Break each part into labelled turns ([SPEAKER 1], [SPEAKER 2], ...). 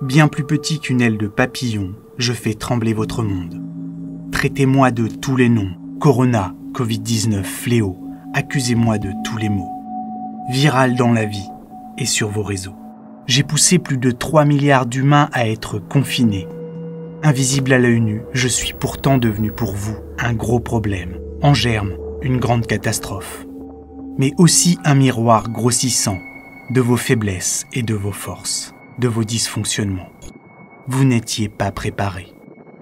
[SPEAKER 1] Bien plus petit qu'une aile de papillon, je fais trembler votre monde. Traitez-moi de tous les noms, Corona, Covid-19, fléau, accusez-moi de tous les maux. Viral dans la vie et sur vos réseaux. J'ai poussé plus de 3 milliards d'humains à être confinés. Invisible à l'œil nu, je suis pourtant devenu pour vous un gros problème, en germe, une grande catastrophe. Mais aussi un miroir grossissant de vos faiblesses et de vos forces, de vos dysfonctionnements. Vous n'étiez pas préparé.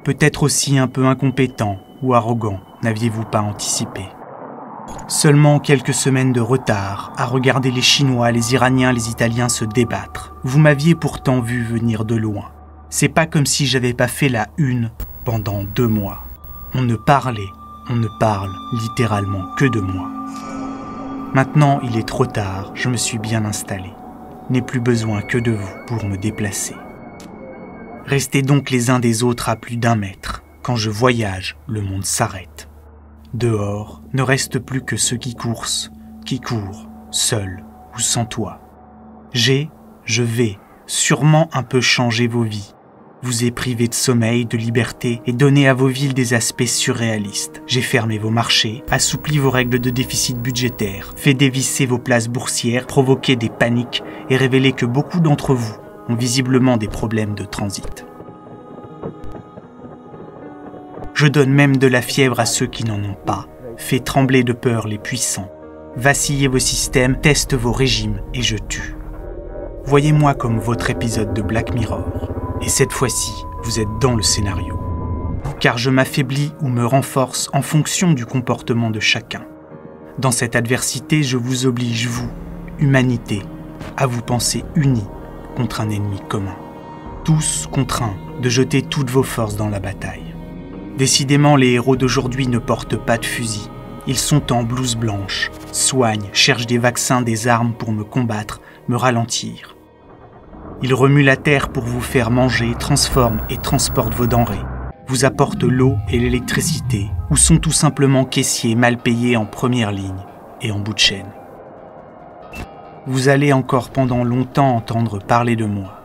[SPEAKER 1] Peut-être aussi un peu incompétent ou arrogant, n'aviez-vous pas anticipé. Seulement quelques semaines de retard à regarder les Chinois, les Iraniens, les Italiens se débattre. Vous m'aviez pourtant vu venir de loin. C'est pas comme si j'avais pas fait la une pendant deux mois. On ne parlait, on ne parle littéralement que de moi. Maintenant, il est trop tard, je me suis bien installé. N'ai plus besoin que de vous pour me déplacer. Restez donc les uns des autres à plus d'un mètre. Quand je voyage, le monde s'arrête. Dehors, ne reste plus que ceux qui coursent, qui courent, seuls ou sans toi. J'ai, je vais, sûrement un peu changer vos vies, vous ai privé de sommeil, de liberté et donné à vos villes des aspects surréalistes. J'ai fermé vos marchés, assoupli vos règles de déficit budgétaire, fait dévisser vos places boursières, provoqué des paniques et révélé que beaucoup d'entre vous ont visiblement des problèmes de transit. Je donne même de la fièvre à ceux qui n'en ont pas, fait trembler de peur les puissants, vaciller vos systèmes, teste vos régimes et je tue. Voyez-moi comme votre épisode de Black Mirror. Et cette fois-ci, vous êtes dans le scénario. Car je m'affaiblis ou me renforce en fonction du comportement de chacun. Dans cette adversité, je vous oblige, vous, humanité, à vous penser unis contre un ennemi commun. Tous contraints de jeter toutes vos forces dans la bataille. Décidément, les héros d'aujourd'hui ne portent pas de fusil. Ils sont en blouse blanche, soignent, cherchent des vaccins, des armes pour me combattre, me ralentir. Il remue la terre pour vous faire manger, transforme et transporte vos denrées, vous apporte l'eau et l'électricité, ou sont tout simplement caissiers mal payés en première ligne et en bout de chaîne. Vous allez encore pendant longtemps entendre parler de moi.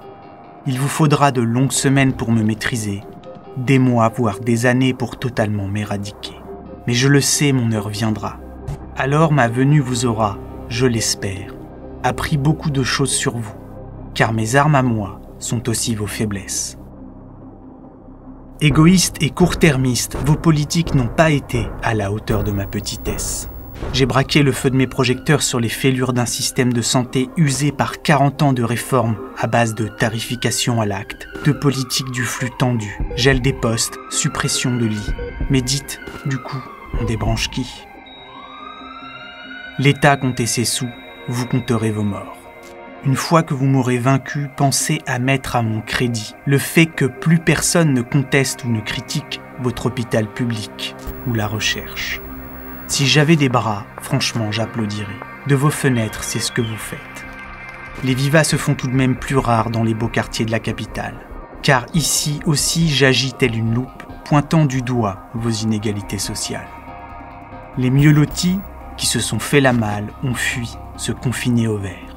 [SPEAKER 1] Il vous faudra de longues semaines pour me maîtriser, des mois, voire des années pour totalement m'éradiquer. Mais je le sais, mon heure viendra. Alors ma venue vous aura, je l'espère, appris beaucoup de choses sur vous car mes armes à moi sont aussi vos faiblesses. Égoïste et court-termiste, vos politiques n'ont pas été à la hauteur de ma petitesse. J'ai braqué le feu de mes projecteurs sur les fêlures d'un système de santé usé par 40 ans de réformes à base de tarification à l'acte, de politique du flux tendu, gel des postes, suppression de lits. Mais dites, du coup, on débranche qui? L'État comptait ses sous, vous compterez vos morts. Une fois que vous m'aurez vaincu, pensez à mettre à mon crédit le fait que plus personne ne conteste ou ne critique votre hôpital public ou la recherche. Si j'avais des bras, franchement, j'applaudirais. De vos fenêtres, c'est ce que vous faites. Les vivas se font tout de même plus rares dans les beaux quartiers de la capitale. Car ici aussi j'agis telle une loupe, pointant du doigt vos inégalités sociales. Les mieux lotis, qui se sont fait la malle, ont fui, se confiner au verre.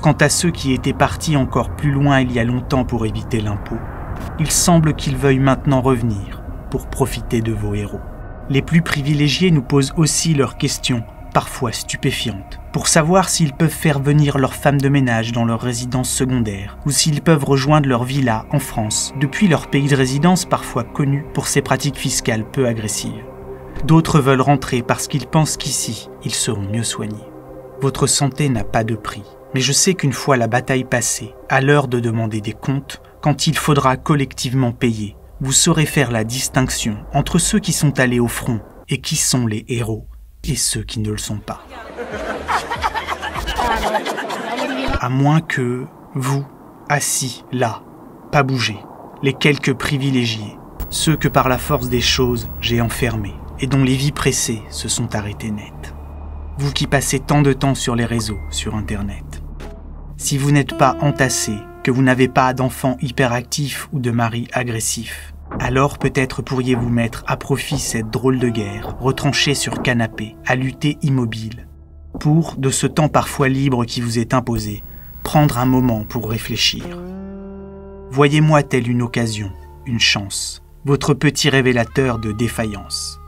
[SPEAKER 1] Quant à ceux qui étaient partis encore plus loin il y a longtemps pour éviter l'impôt, il semble qu'ils veuillent maintenant revenir pour profiter de vos héros. Les plus privilégiés nous posent aussi leurs questions, parfois stupéfiantes, pour savoir s'ils peuvent faire venir leurs femmes de ménage dans leur résidence secondaire, ou s'ils peuvent rejoindre leur villa en France, depuis leur pays de résidence parfois connu pour ses pratiques fiscales peu agressives. D'autres veulent rentrer parce qu'ils pensent qu'ici, ils seront mieux soignés. Votre santé n'a pas de prix. Mais je sais qu'une fois la bataille passée, à l'heure de demander des comptes, quand il faudra collectivement payer, vous saurez faire la distinction entre ceux qui sont allés au front et qui sont les héros et ceux qui ne le sont pas. À moins que vous, assis là, pas bougé, les quelques privilégiés, ceux que par la force des choses j'ai enfermés et dont les vies pressées se sont arrêtées nettes vous qui passez tant de temps sur les réseaux, sur Internet. Si vous n'êtes pas entassé, que vous n'avez pas d'enfant hyperactif ou de mari agressif, alors peut-être pourriez-vous mettre à profit cette drôle de guerre, retranchée sur canapé, à lutter immobile, pour, de ce temps parfois libre qui vous est imposé, prendre un moment pour réfléchir. Voyez-moi telle une occasion, une chance, votre petit révélateur de défaillance.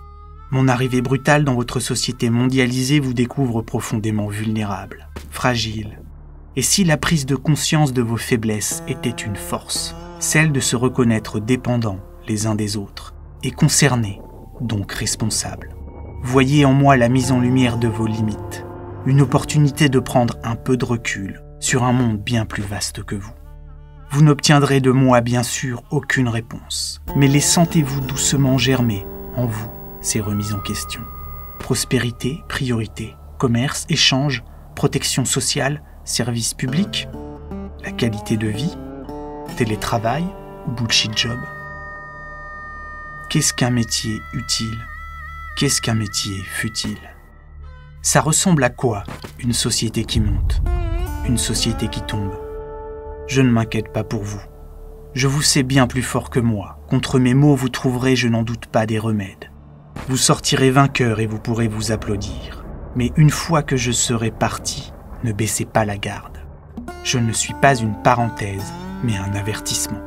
[SPEAKER 1] Mon arrivée brutale dans votre société mondialisée vous découvre profondément vulnérable, fragile. Et si la prise de conscience de vos faiblesses était une force, celle de se reconnaître dépendants les uns des autres, et concernés, donc responsables. Voyez en moi la mise en lumière de vos limites, une opportunité de prendre un peu de recul sur un monde bien plus vaste que vous. Vous n'obtiendrez de moi bien sûr aucune réponse, mais les sentez-vous doucement germer en vous ces remises en question. Prospérité, priorité, commerce, échange, protection sociale, service public, la qualité de vie, télétravail bullshit job. Qu'est-ce qu'un métier utile? Qu'est-ce qu'un métier futile? Ça ressemble à quoi une société qui monte? Une société qui tombe? Je ne m'inquiète pas pour vous. Je vous sais bien plus fort que moi. Contre mes mots, vous trouverez, je n'en doute pas, des remèdes. Vous sortirez vainqueur et vous pourrez vous applaudir. Mais une fois que je serai parti, ne baissez pas la garde. Je ne suis pas une parenthèse, mais un avertissement.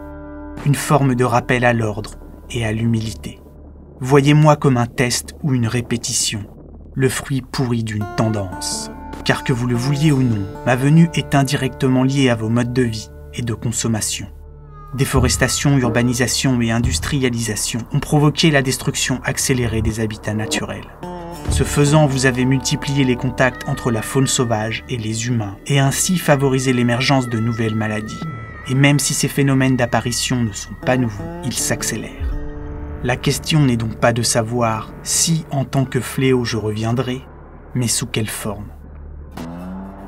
[SPEAKER 1] Une forme de rappel à l'ordre et à l'humilité. Voyez-moi comme un test ou une répétition, le fruit pourri d'une tendance. Car que vous le vouliez ou non, ma venue est indirectement liée à vos modes de vie et de consommation. Déforestation, urbanisation et industrialisation ont provoqué la destruction accélérée des habitats naturels. Ce faisant, vous avez multiplié les contacts entre la faune sauvage et les humains, et ainsi favorisé l'émergence de nouvelles maladies. Et même si ces phénomènes d'apparition ne sont pas nouveaux, ils s'accélèrent. La question n'est donc pas de savoir si, en tant que fléau, je reviendrai, mais sous quelle forme.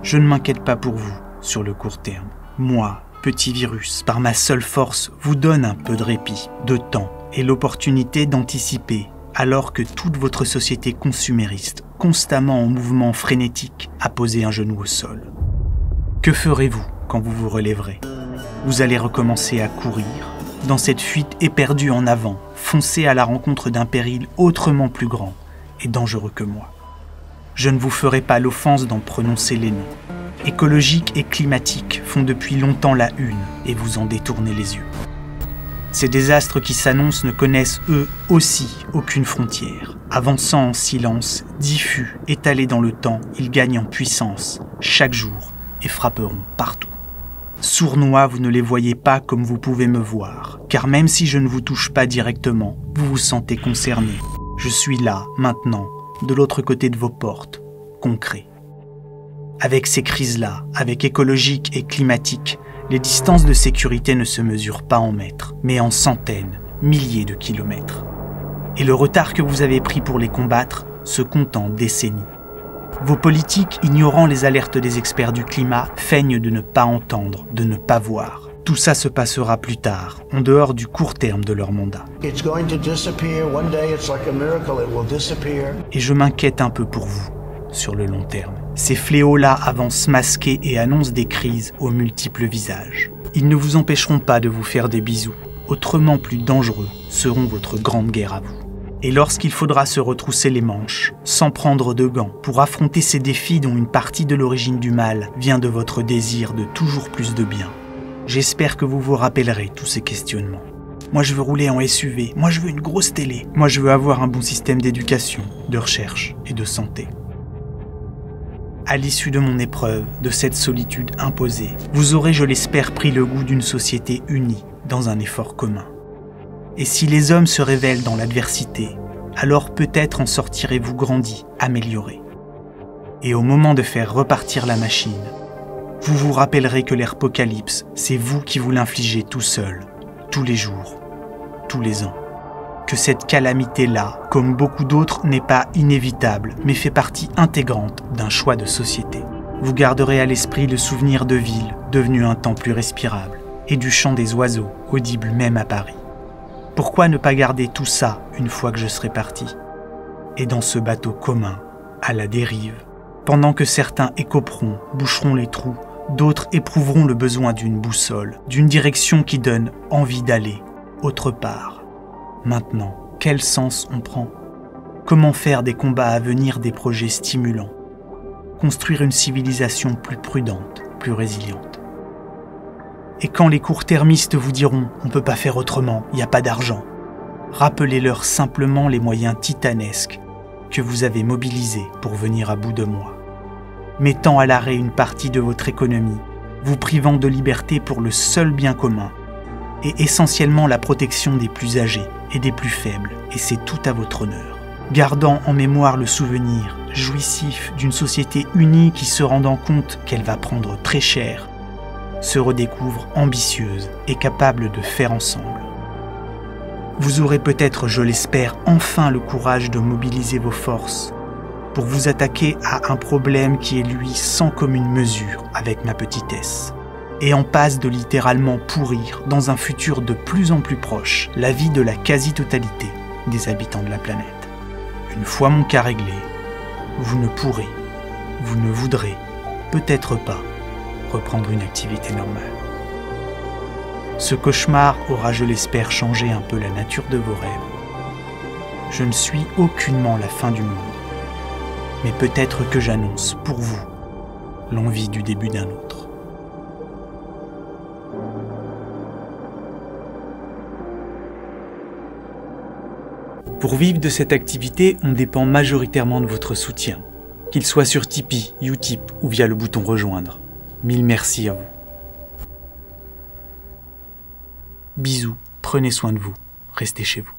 [SPEAKER 1] Je ne m'inquiète pas pour vous sur le court terme. Moi, petit virus, par ma seule force, vous donne un peu de répit, de temps et l'opportunité d'anticiper, alors que toute votre société consumériste, constamment en mouvement frénétique, a posé un genou au sol. Que ferez-vous quand vous vous relèverez? Vous allez recommencer à courir, dans cette fuite éperdue en avant, foncer à la rencontre d'un péril autrement plus grand et dangereux que moi. Je ne vous ferai pas l'offense d'en prononcer les noms écologiques et climatiques font depuis longtemps la une et vous en détournez les yeux. Ces désastres qui s'annoncent ne connaissent eux aussi aucune frontière. Avançant en silence, diffus, étalés dans le temps, ils gagnent en puissance chaque jour et frapperont partout. Sournois, vous ne les voyez pas comme vous pouvez me voir, car même si je ne vous touche pas directement, vous vous sentez concerné. Je suis là, maintenant, de l'autre côté de vos portes, concret. Avec ces crises-là, avec écologique et climatique, les distances de sécurité ne se mesurent pas en mètres, mais en centaines, milliers de kilomètres. Et le retard que vous avez pris pour les combattre se compte en décennies. Vos politiques, ignorant les alertes des experts du climat, feignent de ne pas entendre, de ne pas voir. Tout ça se passera plus tard, en dehors du court terme de leur mandat. Et je m'inquiète un peu pour vous, sur le long terme. Ces fléaux-là avancent masqués et annoncent des crises aux multiples visages. Ils ne vous empêcheront pas de vous faire des bisous. Autrement plus dangereux seront votre grande guerre à vous. Et lorsqu'il faudra se retrousser les manches, sans prendre de gants, pour affronter ces défis dont une partie de l'origine du mal vient de votre désir de toujours plus de bien, j'espère que vous vous rappellerez tous ces questionnements. Moi je veux rouler en SUV, moi je veux une grosse télé, moi je veux avoir un bon système d'éducation, de recherche et de santé à l'issue de mon épreuve, de cette solitude imposée, vous aurez, je l'espère, pris le goût d'une société unie dans un effort commun. Et si les hommes se révèlent dans l'adversité, alors peut-être en sortirez-vous grandi, amélioré. Et au moment de faire repartir la machine, vous vous rappellerez que l'apocalypse, c'est vous qui vous l'infligez tout seul, tous les jours, tous les ans que cette calamité-là, comme beaucoup d'autres, n'est pas inévitable, mais fait partie intégrante d'un choix de société. Vous garderez à l'esprit le souvenir de villes devenues un temps plus respirable, et du chant des oiseaux, audible même à Paris. Pourquoi ne pas garder tout ça une fois que je serai parti? Et dans ce bateau commun, à la dérive, pendant que certains écoperont, boucheront les trous, d'autres éprouveront le besoin d'une boussole, d'une direction qui donne envie d'aller autre part. Maintenant, quel sens on prend? Comment faire des combats à venir des projets stimulants? Construire une civilisation plus prudente, plus résiliente. Et quand les court-termistes vous diront on ne peut pas faire autrement, il n'y a pas d'argent, rappelez-leur simplement les moyens titanesques que vous avez mobilisés pour venir à bout de moi, mettant à l'arrêt une partie de votre économie, vous privant de liberté pour le seul bien commun, et essentiellement la protection des plus âgés et des plus faibles, et c'est tout à votre honneur. Gardant en mémoire le souvenir jouissif d'une société unie qui, se rendant compte qu'elle va prendre très cher, se redécouvre ambitieuse et capable de faire ensemble. Vous aurez peut-être, je l'espère, enfin le courage de mobiliser vos forces pour vous attaquer à un problème qui est lui sans commune mesure avec ma petitesse et en passe de littéralement pourrir dans un futur de plus en plus proche la vie de la quasi-totalité des habitants de la planète. Une fois mon cas réglé, vous ne pourrez, vous ne voudrez peut-être pas reprendre une activité normale. Ce cauchemar aura, je l'espère, changé un peu la nature de vos rêves. Je ne suis aucunement la fin du monde, mais peut-être que j'annonce pour vous l'envie du début d'un autre. Pour vivre de cette activité, on dépend majoritairement de votre soutien, qu'il soit sur Tipeee, Utip ou via le bouton rejoindre. Mille merci à vous. Bisous, prenez soin de vous, restez chez vous.